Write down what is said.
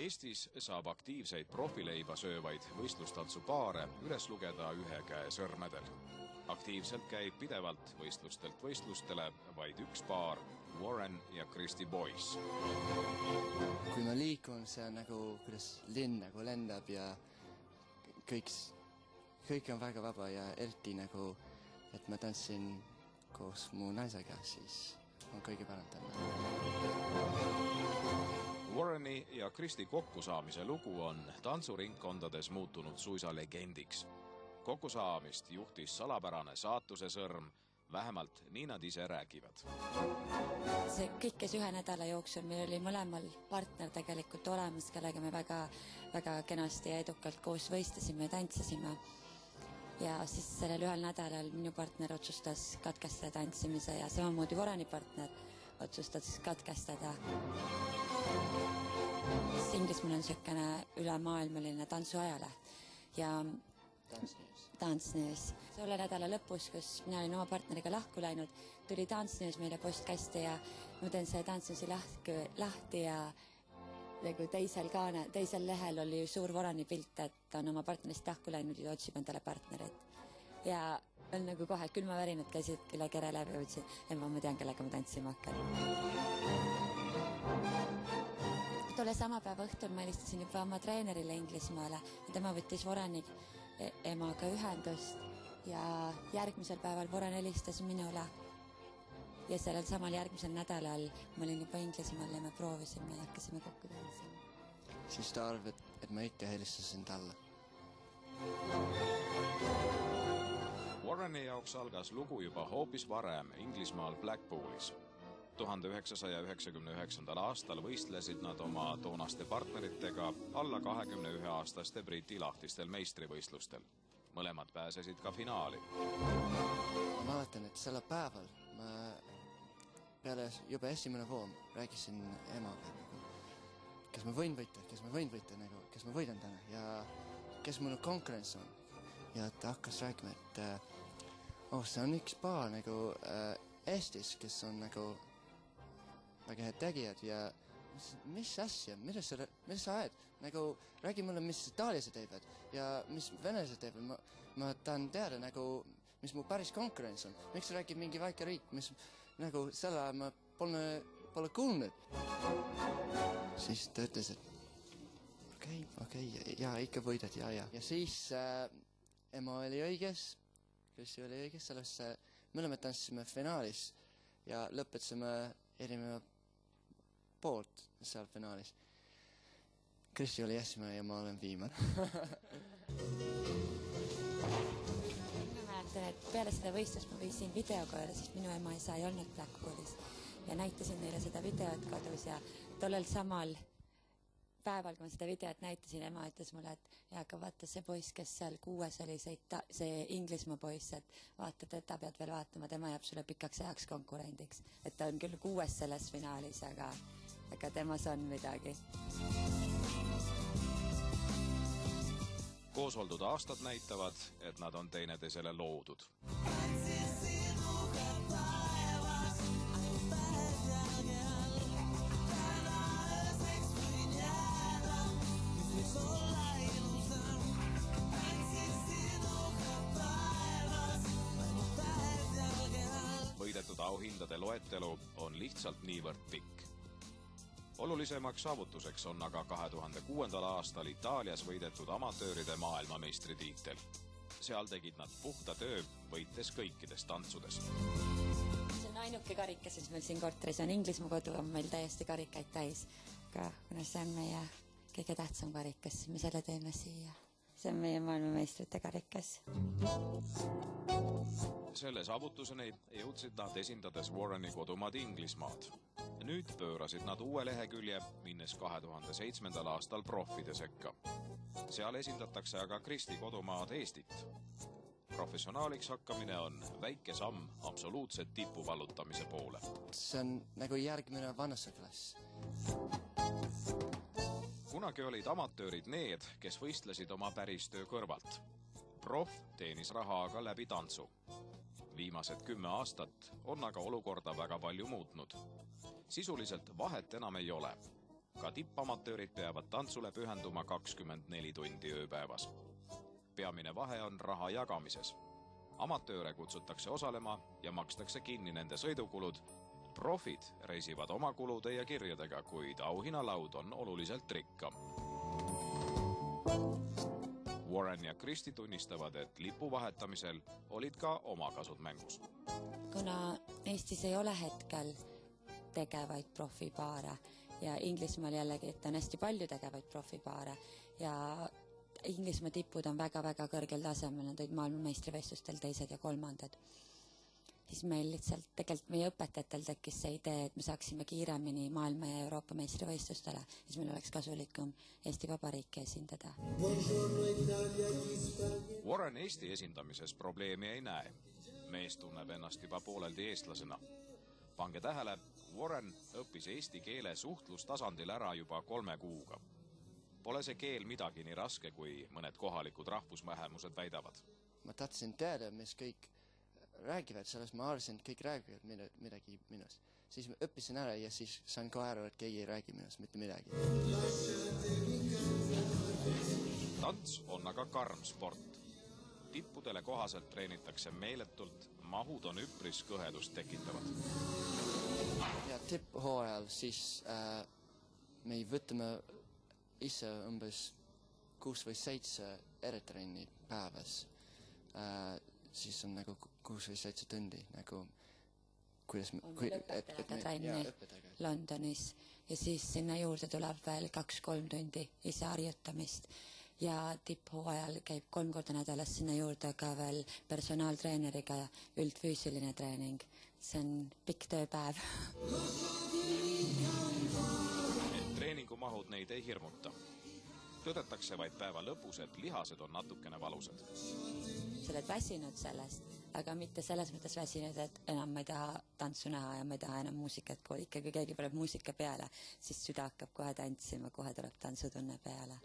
Eestis saab aktiivseid profileiba söövaid võistlustantsupaare üles lugeda ühe käe sõrmedel. aktiivselt käib pidevalt võistlustelt võistlustele vaid üks paar, Warren ja Kristi Boyce. kui ma liikun, see on nagu, kuidas linn nagu lendab ja kõik, kõik on väga vaba ja eriti nagu, et ma tantsin koos mu naisega, siis on kõige parem tunne. Warreni ja Kristi kokkusaamise lugu on tantsuringkondades muutunud suisa legendiks. kokkusaamist juhtis salapärane saatuse sõrm, vähemalt nii nad ise räägivad. see kõik käis ühe nädala jooksul, meil oli mõlemal partner tegelikult olemas, kellega me väga, väga kenasti ja edukalt koos võistlesime ja tantsisime. ja siis sellel ühel nädalal minu partner otsustas katkestada tantsimise ja samamoodi Warreni partner otsustas katkestada Inglismaal on niisugune ülemaailmaline tantsuajaleht ja tantsnews. Dance News. selle nädala lõpus, kus mina olin oma partneriga lahku läinud, tuli Dance News meile postkasti ja ma teen selle Dance Newsi lahti, lahti ja nagu teisel kaane, teisel lehel oli suur Vorani pilt, et ta on oma partnerist lahku läinud ja otsib endale partnerit. ja on nagu kohe külmavärinad käisid üle kere läbi ja ütlesin, et ma, ma tean, kellega ma tantsima hakkan tolle sama päeva õhtul ma helistasin juba oma treenerile Inglismaale ja tema võttis Voreni e-, emaga ühendust ja järgmisel päeval Voren helistas minule. ja sellel samal järgmisel nädalal ma olin juba Inglismaal ja me proovisime ja hakkasime kokku tantsima. siis ta arvab, et, et ma ikka helistasin talle. Warreni jaoks algas lugu juba hoopis varem Inglismaal Blackpoolis tuhande üheksasaja üheksakümne üheksandal aastal võistlesid nad oma toonaste partneritega alla kahekümne ühe aastaste Briti lahtistel meistrivõistlustel. mõlemad pääsesid ka finaali. ma mäletan, et sellel päeval ma peale juba esimene voom rääkisin emaga kas ma võin võita, kas ma võin võita nagu, kas ma võidan täna ja kes mul konkurents on. ja ta hakkas rääkima, et oh, see on üks paar nagu äh, Eestis, kes on nagu väga head tegijad ja mis, mis asja, mida sa, mida sa ajad, nagu räägi mulle, mis itaallased teevad ja mis venelased teevad, ma, ma tahan teada nagu, mis mu päris konkurents on. miks sa räägid mingi väike riik, mis nagu selle ma pole, pole kuulnud. siis ta ütles, et okei okay,, okei okay,, ja ikka võidad ja, ja, ja siis äh, ema oli õiges, Krissi oli õiges, sellest äh, mõlemad tantsisime finaalis ja lõpetasime erineva poolt seal finaalis. Krissi oli esimene ja ma olen viimane mina mäletan, et peale seda võistlust ma viisin video koju, sest minu ema isa ei olnud Blackwoolis ja näitasin neile seda videot kodus ja tollel samal päeval, kui ma seda videot näitasin, ema ütles mulle, et jaa, aga vaata see poiss, kes seal kuues oli, see Ita-, see Inglismaa poiss, et vaata, teda pead veel vaatama, tema jääb sulle pikaks ajaks konkurendiks. et ta on küll kuues selles finaalis, aga, aga temas on midagi. koos oldud aastad näitavad, et nad on teineteisele loodud võidetud auhindade loetelu on lihtsalt niivõrd pikk. Olulisemaks saavutuseks on aga kahe tuhande kuuendal aastal Itaalias võidetud amatööride maailmameistritiitel. seal tegid nad puhta töö, võites kõikides tantsudes. see on ainuke karikas, mis meil siin korteris on, Inglismaa kodu on meil täiesti karikaid täis. aga kuna see on meie kõige tähtsam karikas, siis me selle teeme siia. See on meie maailmameistrite karikas selle saavutuseni jõudsid nad esindades Warreni kodumaad Inglismaad. nüüd pöörasid nad uue lehekülje, minnes kahe tuhande seitsmendal aastal proffide sekka. seal esindatakse aga Kristi kodumaad Eestit. professionaaliks hakkamine on väike samm absoluutse tipu vallutamise poole. see on nagu järgmine vanuseklass kunagi olid amatöörid need, kes võistlesid oma päristöö kõrvalt. proff teenis raha aga läbi tantsu viimased kümme aastat on aga olukorda väga palju muutnud. sisuliselt vahet enam ei ole. ka tippamatöörid peavad tantsule pühenduma kakskümmend neli tundi ööpäevas. peamine vahe on raha jagamises. amatööre kutsutakse osalema ja makstakse kinni nende sõidukulud. Profid reisivad oma kulude ja kirjadega, kuid auhinnalaud on oluliselt rikkam. Warren ja Kristi tunnistavad, et lipu vahetamisel olid ka omakasud mängus. kuna Eestis ei ole hetkel tegevaid profipaare ja Inglismaal jällegi, et on hästi palju tegevaid profipaare ja Inglismaa tipud on väga-väga kõrgel tasemel, nad olid maailmameistrivõistlustel teised ja kolmandad. Siis meil lihtsalt, tegelikult meie õpetajatel tekkis see idee, et me saaksime kiiremini maailma ja Euroopa meistrivõistlustele, siis meil oleks kasulikum Eesti Vabariiki esindada. Warren Eesti esindamises probleemi ei näe. mees tunneb ennast juba pooleldi eestlasena. pange tähele, Warren õppis eesti keele suhtlustasandil ära juba kolme kuuga. Pole see keel midagi nii raske, kui mõned kohalikud rahvusvähemused väidavad. ma tahtsin teada, mis kõik räägivad sellest, ma arvasin, et kõik räägivad mida, midagi minust. siis ma õppisin ära ja siis sain ka aru, et keegi ei räägi minust mitte midagi. tants on aga karm sport. tippudele kohaselt treenitakse meeletult, mahud on üpris kõhedust tekitavad. ja tipphooajal siis äh, me võtame ise umbes kuus või seitse eritrenni päevas äh, siis on nagu kuus või seitse tundi nagu kuidas kui- õpetajaga trenni. Londonis ja siis sinna juurde tuleb veel kaks-kolm tundi ise harjutamist ja tipphooajal käib kolm korda nädalas sinna juurde ka veel personaaltreeneriga üldfüüsiline treening. see on pikk tööpäev treeningumahud neid ei hirmuta. Tõdetakse vaid päeva lõpus, et lihased on natukene valusad. sa oled väsinud sellest, aga mitte selles mõttes väsinud, et enam ma ei taha tantsu näha ja ma ei taha enam muusikat kuulata, kui keegi paneb muusika peale, siis süda hakkab kohe tantsima, kohe tuleb tantsutunne peale.